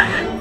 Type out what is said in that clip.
Ha ha ha!